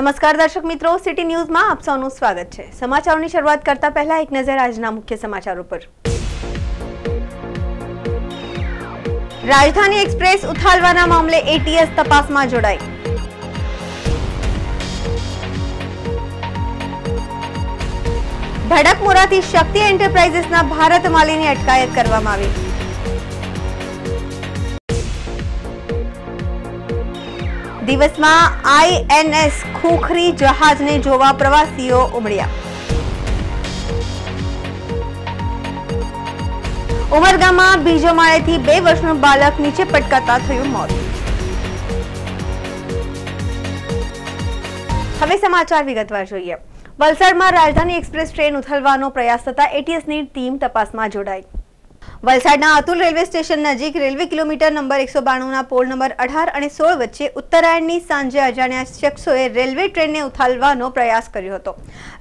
નમસ્કાર દર્શક મિત્રો સિટી ન્યૂઝમાં આપ સૌનું સ્વાગત છે. સમાચારોની શરૂઆત કરતા પહેલા એક નજર આજના મુખ્ય સમાચારો પર. રાજધાની એક્સપ્રેસ ઉથાલવાના મામલે એટીએસ તપાસમાં જોડાઈ. ભડકમોરાથી શક્તિ એન્ટરપ્રાઇઝીસના ભારત માલીની અટકાયત કરવામાં આવી. દિવસમાં આઈએનએસ ખોખરી જહાજને જોવા પ્રવાસીઓ ઉમળ્યા. ઉમરગામમાં બીજો માળેથી બે વર્ષનું બાળક નીચે પટકાતા થયું મોત. હવે સમાચાર વિગતવાર જોઈએ. વલસાડમાં રાજધાની એક્સપ્રેસ ટ્રેન ઉથલવાનો પ્રયાસ થતા એટીએસની ટીમ તપાસમાં જોડાઈ. વલસાડના અતુલ રેલવે સ્ટેશન નજીક રેલવે કિલોમીટર નંબર એકસો બાણુંના પોલ નંબર અઢાર અને સોળ વચ્ચે ઉત્તરાયણની સાંજે અજાણ્યા શખ્સોએ રેલવે ટ્રેનને ઉથાલવાનો પ્રયાસ કર્યો હતો.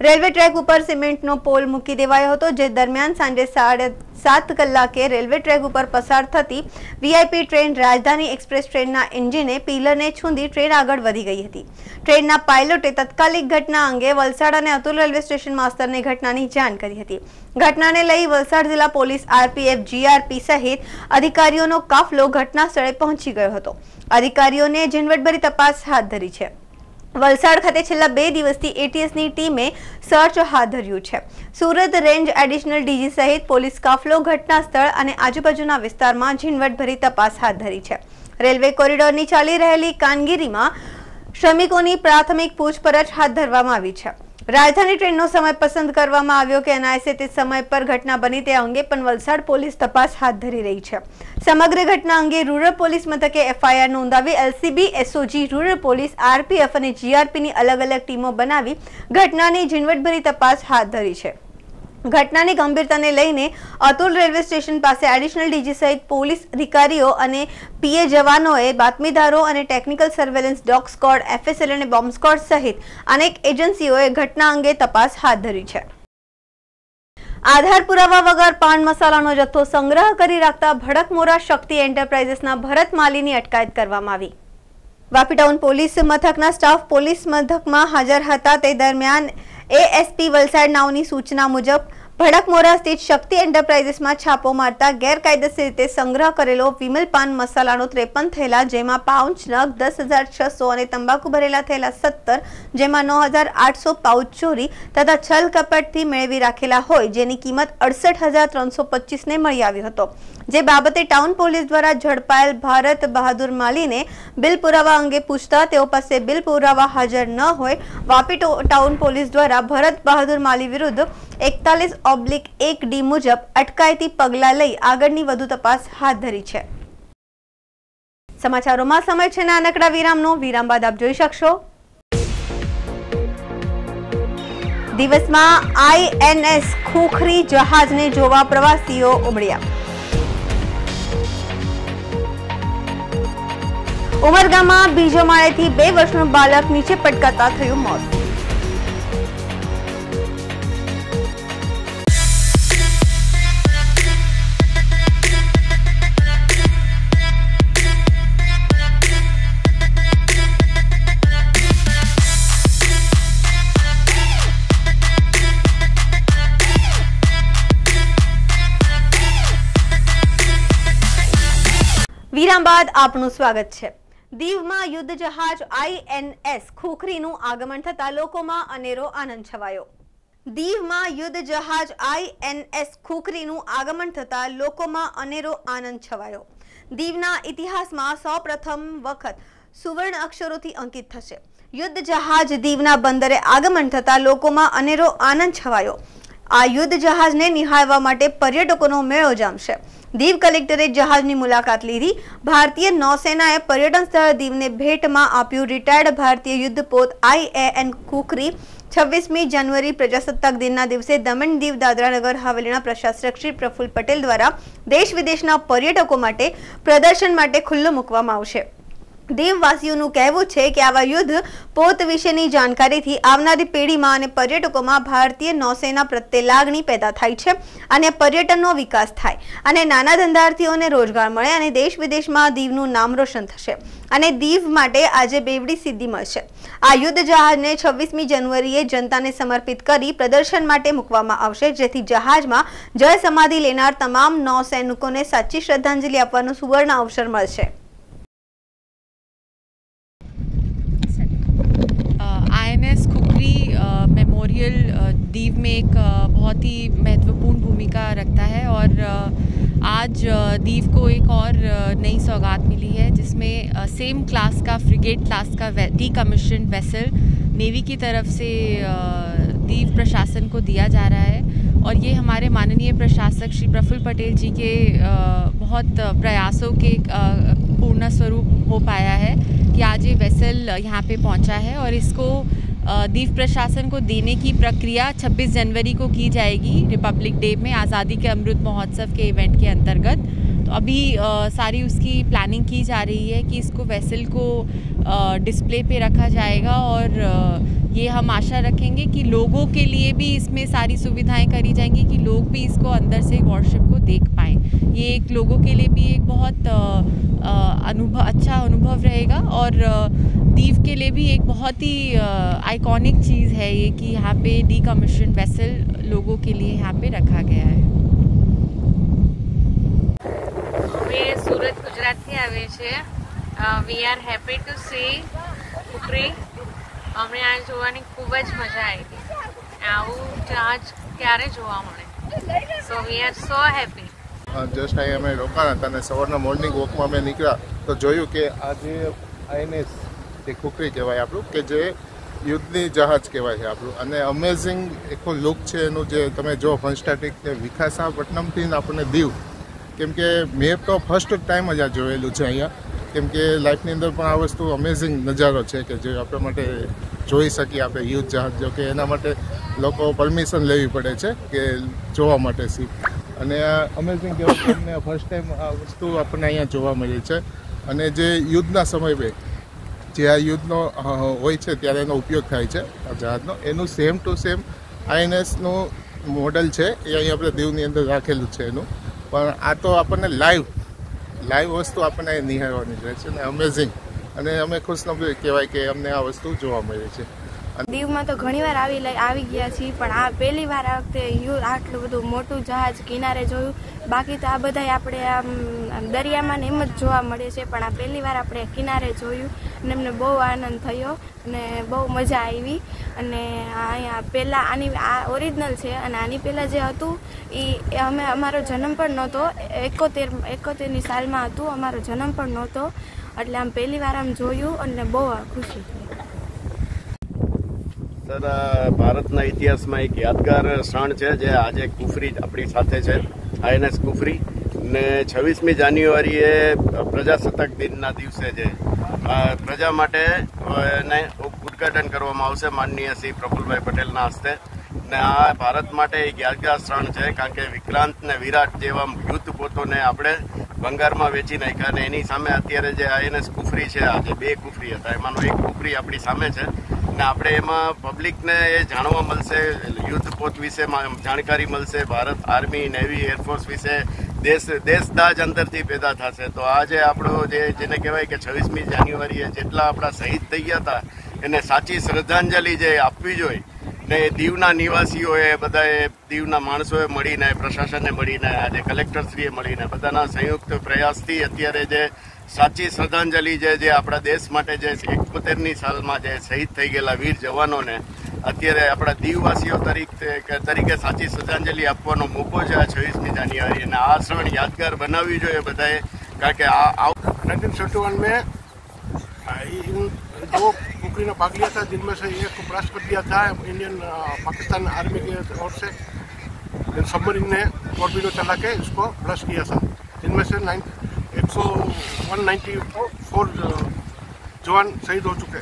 રેલવે ટ્રેક ઉપર સિમેન્ટનો પોલ મૂકી દેવાયો હતો, જે દરમિયાન સાંજે સાડા સાત કલાકે રેલવે ટ્રેક ઉપર પસાર થતી વીઆઈપી ટ્રેન રાજધાની એક્સપ્રેસ ટ્રેનના એન્જિને પિલરને છૂંદી ટ્રેન આગળ વધી ગઈ હતી. ટ્રેનના પાયલોટે તત્કાલિક ઘટના અંગે વલસાડ અને અતુલ રેલવે સ્ટેશન માસ્તરને ઘટનાની જાણ કરી હતી. ઘટનાને લઈ વલસાડ જિલ્લા પોલીસ, આરપીએફ, જીઆરપી સહિત અધિકારીઓનો કાફલો ઘટના સ્થળે પહોંચી ગયો હતો. અધિકારીઓને ઝીણવટભરી તપાસ હાથ ધરી છે. વલસાડ ખાતે છેલ્લા બે દિવસથી એટીએસની ટીમે સર્ચ હાથ ધર્યું છે. સુરત રેન્જ એડિશનલ ડીજી સહિત પોલીસ કાફલો ઘટના સ્થળ અને આજુબાજુના વિસ્તારમાં ઝીણવટભરી તપાસ હાથ ધરી છે. રેલવે કોરિડોરની ચાલી રહેલી કામગીરીમાં શ્રમિકોની પ્રાથમિક પૂછપરછ હાથ ધરવામાં આવી છે. રાજધાની ટ્રેનનો સમય પસંદ કરવામાં આવ્યો કે અનાયસે તે સમય પર ઘટના બની તે અંગે પણ વલસાડ પોલીસ તપાસ હાથ ધરી રહી છે. સમગ્ર ઘટના અંગે રૂરલ પોલીસ મથકે એફઆઈઆર નોંધાવી LCB, SOG, rural police, RPF અને જીઆરપીની અલગ અલગ ટીમો બનાવી ઘટનાની ઝીણવટભરી તપાસ હાથ ધરી છે. ઘટનાની ગંભીરતાને લઈને અતુલ રેલવે સ્ટેશન પાસે એડિશનલ ડીજી સહિત પોલીસ અધિકારીઓ અને પીએ જવાનોએ બાતમીદારો અને technical surveillance, dog squad, FSL અને બોમ્બ સ્કોડ સહિત અનેક એજન્સીઓએ ઘટના અંગે તપાસ હાથ ધરી છે. આધાર પુરાવા વગર પાન મસાલાનો જથ્થો સંગ્રહ કરી રાખતા ભડકમોરા શક્તિ એન્ટરપ્રાઇઝીસના ભરત માલીની અટકાયત કરવામાં આવી. વાપી ટાઉન પોલીસ મથકના સ્ટાફ પોલીસ મથકમાં હાજર હતા તે દરમિયાન એએસપી વલસાડ નાવની સૂચના મુજબ ભડકમોરા સ્થિત શક્તિ એન્ટરપ્રાઇઝીસમાં છાપો મારતા ગેરકાયદેસર રીતે સંગ્રહ કરેલો વિમલ પાન મસાલાનો ત્રેપન થયેલા જેમાં પાઉચ, નગ દસ હજાર છસો અને તંબાકુ ભરેલા થયેલા સત્તર, જેમાં નવ હજાર આઠસો પાઉચ ચોરી તથા છલ કપટથી મેળવી રાખેલા હોય, જેની કિંમત અડસઠ હજાર ત્રણસો પચીસને મળી આવ્યો હતો. જે બાબતે ટાઉન પોલીસ દ્વારા ઝડપાયેલ ભારત બહાદુર માલીને બિલ પુરાવા અંગે પૂછતા તેઓ પાસે બિલ પુરાવા હાજર ન હોય, વાપી ટાઉન પોલીસ દ્વારા ભરત બહાદુર માલી વિરુદ્ધ એકતાલીસ ઓબ્લિક એક ડી મુજબ અટકાયતી પગલાં લઈ આગળની વધુ તપાસ હાથ ધરી છે. સમાચારોમાં સમય છે નાનકડા વિરામનો. વિરામ બાદ આપ જોઈ શકશો. દિવસમાં આઈએનએસ ખોખરી જહાજને જોવા પ્રવાસીઓ ઉમડ્યા ઉમરગામમાં બીજો માળેથી બે વર્ષનું બાળક નીચે પટકાતા થયું મોત. આપનું સ્વાગત છે. દીવમાં યુદ્ધ જહાજ આઈએનએસ ખોખરીનું આગમન થતા લોકોમાં અનેરો આનંદ છવાયો. દીવમાં યુદ્ધ જહાજ આઈએનએસ ખોખરીનું આગમન થતા લોકોમાં અનેરો આનંદ છવાયો. દીવના ઇતિહાસમાં સૌપ્રથમ વખત સુવર્ણ અક્ષરોથી અંકિત થશે. યુદ્ધ જહાજ દીવના બંદરે આગમન થતા લોકોમાં અનેરો આનંદ છવાયો. આ યુદ્ધ જહાજને નિહાળવા માટે પર્યટકોનો મેળો જામશે. દીવ કલેક્ટરે જહાજની મુલાકાત લીધી. ભારતીય નૌસેનાએ પર્યટન સ્થળ દીવને ભેટમાં આપ્યું. રિટાયર્ડ ભારતીય યુદ્ધ પોત આઈએએન કુકરી છવ્વીસમી જાન્યુઆરી પ્રજાસત્તાક દિનના દિવસે દમણ દીવ દાદરાનગર હવેલીના પ્રશાસક શ્રી પ્રફુલ્લ પટેલ દ્વારા દેશ વિદેશના પર્યટકો માટે પ્રદર્શન માટે ખુલ્લો મૂકવામાં આવશે. દેવવાસીઓનું કહેવું છે કે આવા યુદ્ધ પોત વિશેની જાણકારીથી આવનારી પેઢીમાં અને પર્યટકોમાં ભારતીય નૌસેના પ્રત્યે લાગણી પેદા થાય છે અને પર્યટનનો વિકાસ થાય અને નાના ધંધાર્થીઓને રોજગાર મળે અને દેશ વિદેશમાં દીવનું નામ રોશન થશે અને દીવ માટે આજે બેવડી સિદ્ધિ મળશે. આ યુદ્ધ જહાજને છવ્વીસમી જાન્યુઆરીએ જનતાને સમર્પિત કરી પ્રદર્શન માટે મૂકવામાં આવશે, જેથી જહાજમાં જળ સમાધિ લેનાર તમામ નૌસૈનિકોને સાચી શ્રદ્ધાંજલિ આપવાનો સુવર્ણ અવસર મળશે. मेमोरियल दीव में एक बहुत ही महत्वपूर्ण भूमिका रखता है और आज दीव को एक और नई सौगात मिली है जिसमें सेम क्लास का फ्रिगेट क्लास का डी कमीशन वेसल नेवी की तरफ़ से दीव प्रशासन को दिया जा रहा है और ये हमारे माननीय प्रशासक श्री प्रफुल्ल पटेल जी के बहुत प्रयासों के पूर्ण स्वरूप हो पाया है कि आज ये वेसल यहाँ पे पहुँचा है और इसको दीव प्रशासन को देने की प्रक्रिया 26 जनवरी को की जाएगी रिपब्लिक डे में आज़ादी के अमृत महोत्सव के इवेंट के अंतर्गत। तो अभी सारी उसकी प्लानिंग की जा रही है कि इसको वेसल को डिस्प्ले पे रखा जाएगा और ये हम आशा रखेंगे कि लोगों के लिए भी इसमें सारी सुविधाएँ करी जाएँगी कि लोग भी इसको अंदर से वॉरशिप को देख पाएँ। ये एक लोगों के लिए भी एक बहुत अ, अ, अनुभव अच्छा अनुभव रहेगा और अ, दीव के लिए भी एक बहुत ही आइकॉनिक चीज़ है ये कि यहाँ पे डी कमीशन वेसल लोगों के लिए यहाँ पे रखा गया है અમે સુરત ગુજરાતથી આવીએ છીએ we are happy to see cookery અમને આ જોવાની ખૂબ જ મજા આવી આવું જહાજ ક્યારે જોવા મળે સો we are so happy just અહીં અમે રોકાણા હતા અને સવારના મોર્નિંગ વોકમાં અમે નીકળ્યા તો જોયું કે આ જે આઈએનએસ જે ખુકરી કહેવાય આપણું કે જે યુદ્ધની જહાજ કહેવાય છે આપણું. અને અમેઝિંગ એકો લુક છે એનું જે તમે જો ફન્સ્ટાટિક કે વિકાસાપટ્ટનમથી આપણને દીવ. કેમ કે મેં તો ફર્સ્ટ ટાઈમ જ આ જોયેલું છે અહીંયા. કેમ કે લાઈફની અંદર પણ આ વસ્તુ અમેઝિંગ નજારો છે કે જે આપણા માટે જોઈ શકીએ આપણે યુદ્ધ જહાજ. જો કે એના માટે લોકો પરમિશન લેવી પડે છે કે જોવા માટે શીપ. અને અમેઝિંગ કહેવાય અમને ફર્સ્ટ ટાઈમ આ વસ્તુ આપણને અહીંયા જોવા મળી છે. અને જે યુદ્ધના સમયે જે આ યુદ્ધનો હોય છે ત્યારે એનો ઉપયોગ થાય છે આ જહાજનો. એનું સેમ ટુ સેમ આઈએનએસનું મોડલ છે, એ અહીં આપણે દીવની અંદર રાખેલું છે એનું. પણ આ તો આપણને લાઈવ લાઈવ વસ્તુ આપણને નિહાળવાની રહે છે અને અમેઝિંગ અને અમે ખુશનસીબ કહેવાય કે અમને આ વસ્તુ જોવા મળે છે. દીવમાં તો ઘણીવાર આવી આવી ગયા છીએ, પણ આ પહેલી વાર આ વખતે આટલું બધું મોટું જહાજ કિનારે જોયું. બાકી તો આ બધાય આપણે આમ આમ દરિયામાં ને એમ જ જોવા મળે છે, પણ આ પહેલી વાર આપણે કિનારે જોયું અને એમને બહુ આનંદ થયો અને બહુ મજા આવી. અને અહીંયા પહેલાં આની આ ઓરિજિનલ છે અને આની પહેલાં જે હતું એ અમે અમારો જન્મ પણ નહોતો. એકોતેર એકોતેરની સાલમાં હતું, અમારો જન્મ પણ નહોતો. એટલે આમ પહેલી વાર આમ જોયું અને બહુ ખુશી થઈ. સર ભારતના ઇતિહાસમાં એક યાદગાર ક્ષણ છે જે આજે કુફરી આપણી સાથે છે આઈએનએસ કુફરી. ને છવ્વીસમી જાન્યુઆરીએ પ્રજાસત્તાક દિનના દિવસે જે પ્રજા માટે એને ઉદ્ઘાટન કરવામાં આવશે માનનીય શ્રી પ્રફુલભાઈ પટેલના હસ્તે. ને આ ભારત માટે એક યાદગાર ક્ષણ છે, કારણ કે વિક્રાંત ને વિરાટ જેવા યુદ્ધ પોતોને આપણે ભંગારમાં વેચી નાખ્યા. અને એની સામે અત્યારે જે આઈએનએસ કુફરી છે, આજે બે કુફરી હતા. એમાંનો એક કુફરી આપણી સામે છે. ને આપણે એમાં પબ્લિકને એ જાણવા મળશે, યુદ્ધ પોત વિશે જાણકારી મળશે, ભારત આર્મી, નેવી એરફોર્સ વિશે દેશ, દેશદાજ અંદરથી પેદા થશે. તો આજે આપણો જે, જેને કહેવાય કે છવ્વીસમી જાન્યુઆરીએ જેટલા આપણા શહીદ થઈ ગયા હતા, એને સાચી શ્રદ્ધાંજલિ જે આપવી જોઈએ, ને દીવના નિવાસીઓએ બધાએ, દીવના માણસોએ મળીને પ્રશાસને મળીને, આજે કલેક્ટરશ્રીએ મળીને બધાના સંયુક્ત પ્રયાસથી અત્યારે જે સાચી શ્રદ્ધાંજલિ જે જે આપણા દેશ માટે જે એકોતેરની સાલમાં જે શહીદ થઈ ગયેલા વીર જવાનોને અત્યારે આપણા દીવવાસીઓ તરીકે કે તરીકે સાચી શ્રદ્ધાંજલિ આપવાનો મોકો છે આ છવ્વીસમી જાન્યુઆરી અને આ ક્ષણ યાદગાર બનાવવી જોઈએ બધાએ કારણ કે આ આ 1971 में आ, इन दो कुकरी ने भाग लिया था जिनमें से एक ब्लास्ट कर दिया था इंडियन आ, पाकिस्तान आर्मी की ओर से सबमरीन ने टॉर्पीडो चला के इसको ब्लास्ट किया था जिनमें से नाइन एक सौ वन नाइन्टी फोर जवान शहीद हो चुके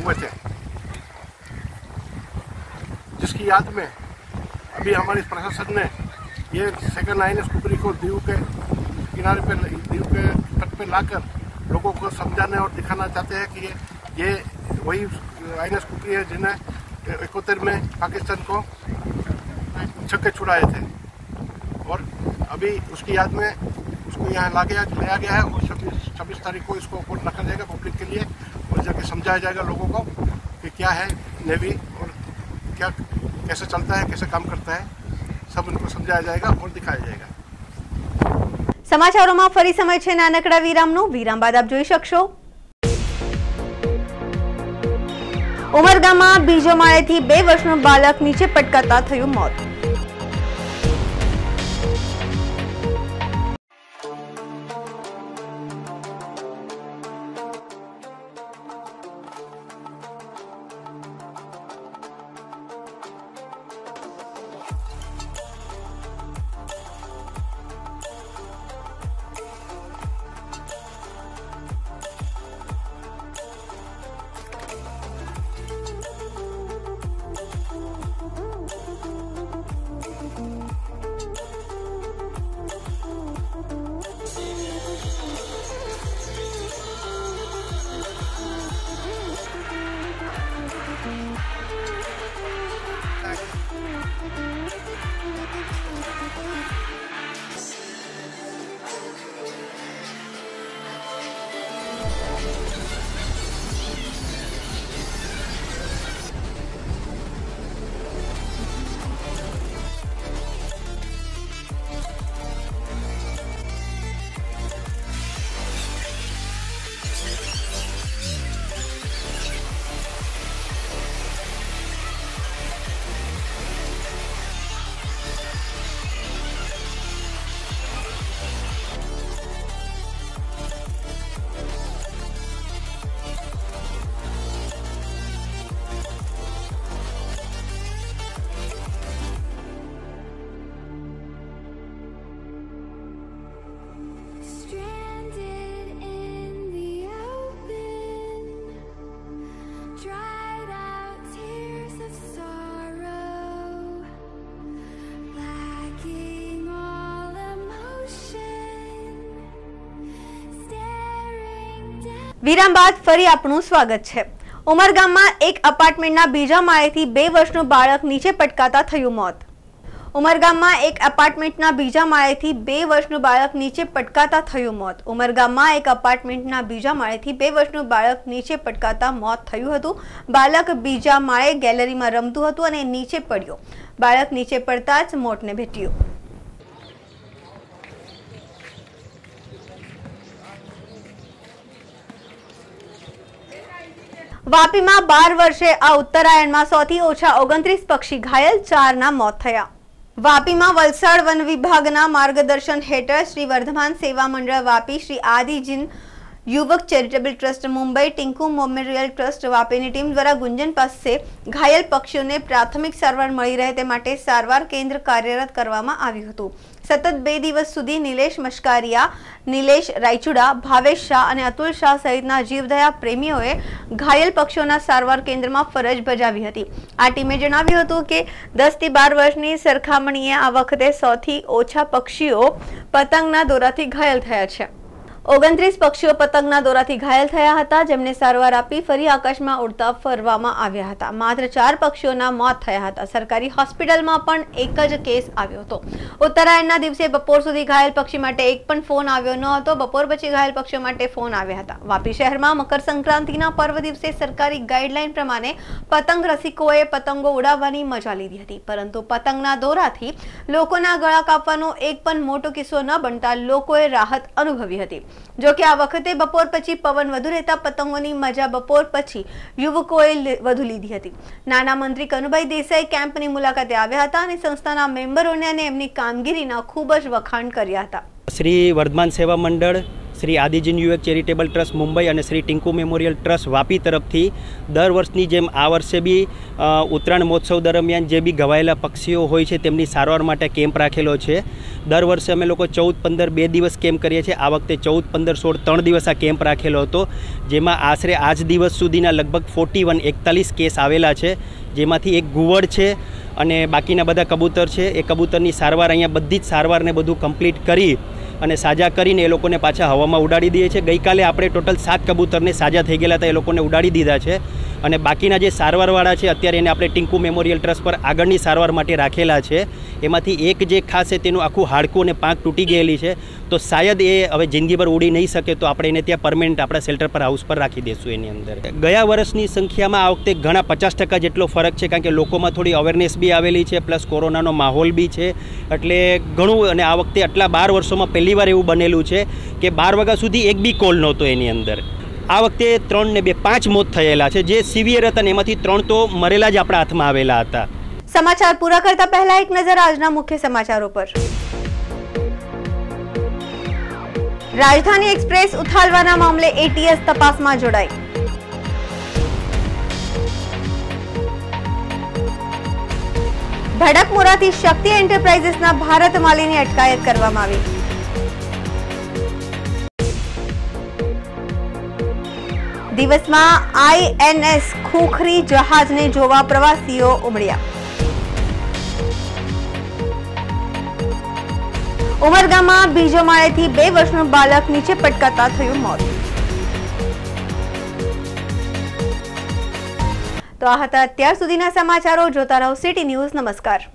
हुए थे। जिसकी याद में अभी हमारी प्रशासन ने ये सेकंड आई कुकरी को दीव के किनारे पे, दीव के तट पे लाकर लोगों को समझाने और दिखाना चाहते हैं कि ये ये वही आई एस कुकरी है जिन्हें इकहत्तर में पाकिस्तान को छक्के छुड़ाए थे। और अभी उसकी याद में यहाँ ला गया लाया गया है और छब्बीस छब्बीस तारीख को इसको कोर्ट रखा जाएगा पब्लिक के लिए और जाके समझाया जाएगा लोगों को कि क्या है नेवी और क्या कैसे चलता है कैसे काम करता है सब उनको समझाया जाएगा और दिखाया जाएगा સમાચારોમાં ફરી સમય છે નાનકડા વિરામનો વિરામ બાદ આપ જોઈ શકશો ઉમરગામમાં બીજો માળેથી બે વર્ષનું બાળક નીચે પટકાતા થયું મોત વિરામ બાદ ફરી આપનું સ્વાગત છે. ઉમરગામમાં એક અપાર્ટમેન્ટના બીજા માળેથી બે વર્ષનું બાળક નીચે પટકાતા થયું મોત. ઉમરગામમાં એક એપાર્ટમેન્ટના બીજા માળેથી બે વર્ષનું બાળક નીચે પટકાતા થયું મોત. ઉમરગામમાં એક અપાર્ટમેન્ટના બીજા માળેથી બે વર્ષનું બાળક નીચે પટકાતા મોત થયું હતું. બાળક બીજા માળે ગેલેરીમાં રમતું હતું અને નીચે પડ્યો. બાળક નીચે પડતા જ મોતને ભેટ્યું. વાપીમાં બાર વર્ષે આ ઉત્તરાયણમાં સૌથી ઓછા ઓગણત્રીસ પક્ષી ઘાયલ, ચારના મોત થયા. વાપીમાં વલસાડ વન વિભાગના માર્ગદર્શન હેઠળ શ્રી વર્ધમાન સેવા મંડળ વાપી શ્રી આદિજીન યુવક charitable trust Mumbai Tinku memorial trust વાપીની team દ્વારા ગુંજન પાસે ઘાયલ પક્ષીઓને પ્રાથમિક સારવાર મળી રહે તે માટે સારવાર કેન્દ્ર કાર્યરત કરવામાં આવ્યું હતું. સતત બે દિવસ સુધી નિલેશ મશ્કારિયા, નિલેશ રાયચુડા, ભાવેશ શાહ અને અતુલ શાહ સહિતના જીવદયા પ્રેમીઓએ ઘાયલ પક્ષીઓના સારવાર કેન્દ્રમાં ફરજ બજાવી હતી. આ ટીમે જણાવ્યું હતું કે, દસથી બાર વર્ષની સરખામણીએ આ વખતે સૌથી ઓછા પક્ષીઓ પતંગના દોરાથી ઘાયલ થયા છે. ઓગણત્રીસ પક્ષીઓ પતંગના દોરાથી ઘાયલ થયા હતા, જેમને સારવાર આપી ફરી આકાશમાં ઉડતા ફરવામાં આવ્યા હતા. માત્ર ચાર પક્ષીઓના મોત થયા હતા. સરકારી હોસ્પિટલમાં પણ એક જ કેસ આવ્યો હતો. ઉત્તરાયણના દિવસે બપોર સુધી ઘાયલ પક્ષી માટે એક પણ ફોન આવ્યો ન હતો. બપોર પછી ઘાયલ પક્ષીઓ માટે ફોન આવ્યા હતા. વાપી શહેરમાં મકર સંક્રાંતિના પર્વ દિવસે સરકારી ગાઈડલાઈન પ્રમાણે પતંગ રસિકોએ પતંગો ઉડાવવાની મજા લીધી હતી. પરંતુ પતંગના દોરાથી લોકોના ગળા કાપવાનો એક પણ મોટો કિસ્સો ન બનતા લોકોએ રાહત અનુભવી હતી. જો કે આ વખતે બપોર પછી પવન વધુ રહેતા પતંગોની મજા બપોર પછી યુવકોએ વધુ લીધી હતી. નાના મંત્રી કનુભાઈ દેસાઈ કેમ્પની મુલાકાતે આવ્યા હતા અને સંસ્થાના મેમ્બરોને અને એમની કામગીરીના ખૂબ જ વખાણ કર્યા હતા. શ્રી વર્ધમાન સેવા મંડળ શ્રી આદિજીન યુએક ચેરિટેબલ ટ્રસ્ટ મુંબઈ અને શ્રી ટિંકુ મેમોરિયલ ટ્રસ્ટ વાપી તરફથી દર વર્ષની જેમ આ વર્ષે બી ઉત્તરાયણ મહોત્સવ દરમિયાન જે બી ઘવાયેલા પક્ષીઓ હોય છે તેમની સારવાર માટે કેમ્પ રાખેલો છે. દર વર્ષે અમે લોકો ચૌદ પંદર બે દિવસ કેમ્પ કરીએ છીએ. આ વખતે ચૌદ પંદર સોળ ત્રણ દિવસ આ કેમ્પ રાખેલો હતો. જેમાં આશરે આજ દિવસ સુધીના લગભગ ફોર્ટી વન એકતાલીસ કેસ આવેલા છે. જેમાંથી એક ગુવડ છે અને બાકીના બધા કબૂતર છે. એ કબૂતરની સારવાર અહીંયા બધી જ સારવારને બધું કમ્પ્લીટ કરી અને સાજા કરીને એ લોકોને પાછા હવામાં ઉડાડી દઈએ છીએ. ગઈકાલે આપણે ટોટલ સાત કબૂતરને સાજા થઈ ગયેલા હતા, એ લોકોને ઉડાડી દીધા છે. અને બાકીના જે સારવારવાળા છે, અત્યારે એને આપણે ટિંકુ મેમોરિયલ ટ્રસ્ટ પર આગળની સારવાર માટે રાખેલા છે. એમાંથી એક જે ખાસ છે, તેનું આખું હાડકું અને પાંખ તૂટી ગયેલી છે. તો શાયદ એ હવે જિંદગીભર ઉડી નહીં શકે તો આપણે એને ત્યાં પરમેનન્ટ આપણા શેલ્ટર પર હાઉસ પર રાખી દઈશું એની અંદર. ગયા વર્ષની સંખ્યામાં આ વખતે ઘણા પચાસ ટકા જેટલો ફરક છે, કારણ કે લોકોમાં થોડી અવેરનેસ બી આવેલી છે પ્લસ કોરોનાનો માહોલ બી છે. એટલે ઘણું, અને આ વખતે આટલા બાર વર્ષોમાં પહેલીવાર એવું બનેલું છે કે બાર વાગ્યા સુધી એક બી કોલ નહોતો એની અંદર. આ વખતે ત્રણ ને બે, પાંચ મોત થયેલા છે, જે સિવિયર હતા ને એમાંથી ત્રણ તો મરેલા જ આપણા હાથમાં આવેલા હતા. સમાચાર પૂરા કરતા પહેલા એક નજર આજના મુખ્ય સમાચારો પર. રાજધાની એક્સપ્રેસ ઉથાલવાના મામલે એટીએસ તપાસમાં જોડાઈ. ભડકમુરાથી શક્તિ એન્ટરપ્રાઇઝિસના ભારત માલીની અટકાયત કરવામાં આવી. દિવસમાં આઈએનએસ ખોખરી જહાજને જોવા પ્રવાસીઓ ઉમડ્યા ઉમરગામમાં બીજો માળેથી બે વર્ષનું બાળક નીચે પટકાતા થયું મોત. તો આ હતા અત્યાર સુધીના સમાચારો. જોતા રહો સિટી ન્યૂઝ. નમસ્કાર.